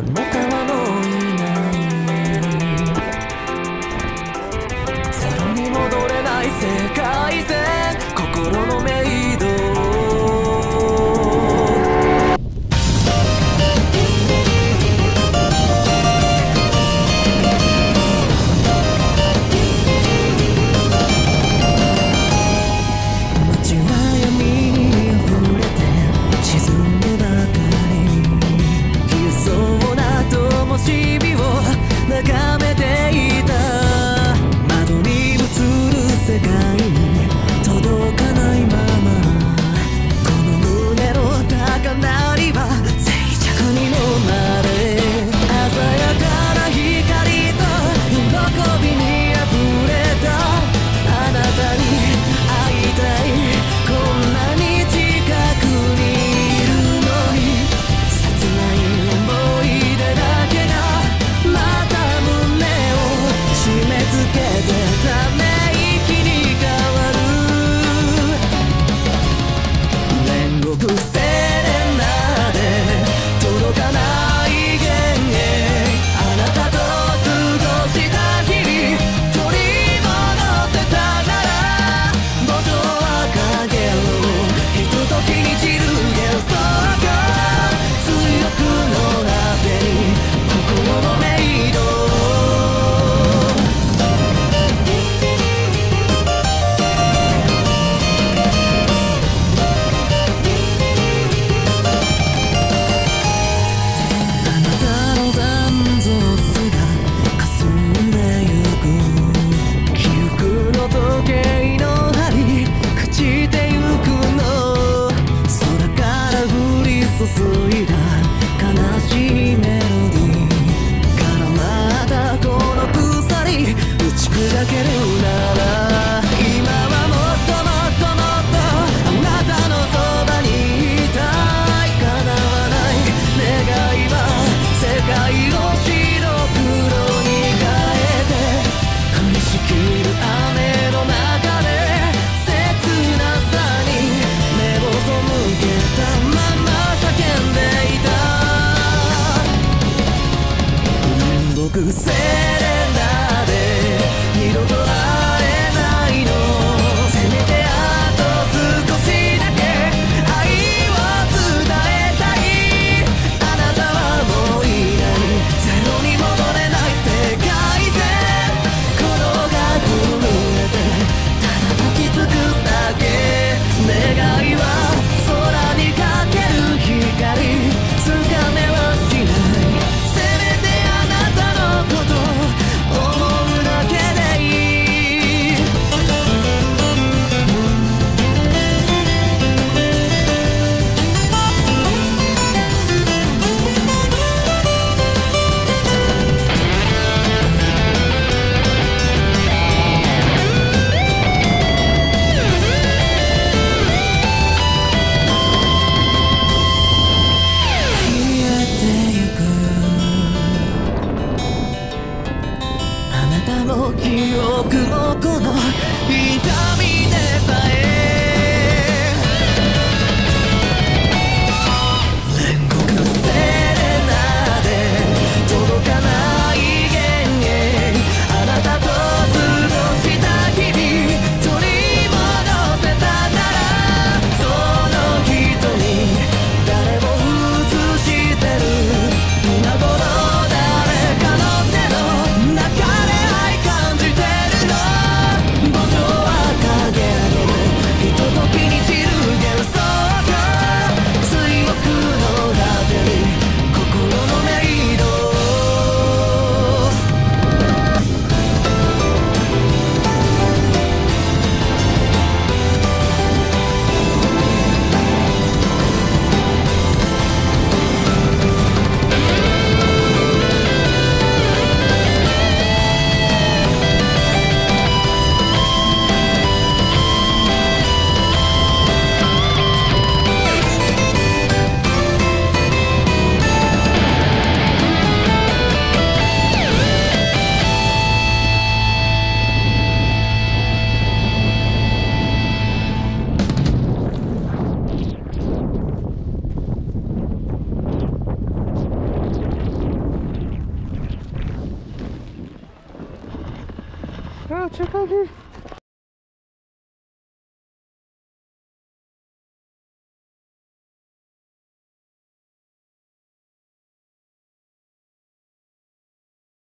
and welcome. 眺めの記憶のこの痛这都是